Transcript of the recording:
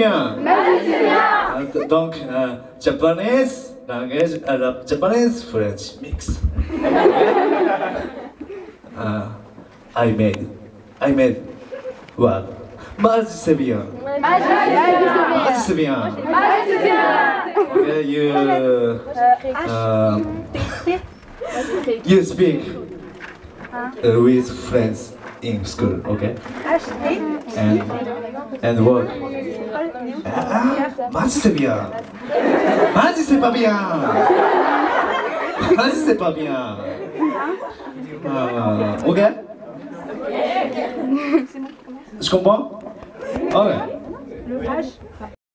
bien. Euh, Donc, euh, japonese language, euh, japonese French mix. Euh, I made, I made word. Maji c'est bien. Maji c'est bien. Okay, you, uh, you speak uh, with friends in school, okay? And and work. Ah, Maji c'est bien. Maji c'est pas bien. Maji c'est pas bien. Ah, ok? Je comprends? Ok.